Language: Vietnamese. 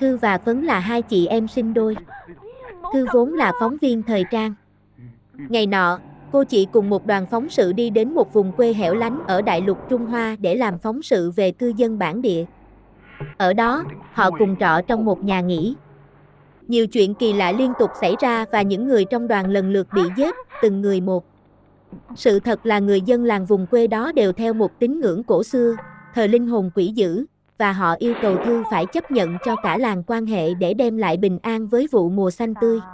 Thư và Phấn là hai chị em sinh đôi. Thư vốn là phóng viên thời trang. Ngày nọ, cô chị cùng một đoàn phóng sự đi đến một vùng quê hẻo lánh ở đại lục Trung Hoa để làm phóng sự về cư dân bản địa. Ở đó, họ cùng trọ trong một nhà nghỉ. Nhiều chuyện kỳ lạ liên tục xảy ra và những người trong đoàn lần lượt bị giết, từng người một. Sự thật là người dân làng vùng quê đó đều theo một tín ngưỡng cổ xưa, thờ linh hồn quỷ dữ, và họ yêu cầu Thư phải chấp nhận cho cả làng quan hệ để đem lại bình an với vụ mùa xanh tươi.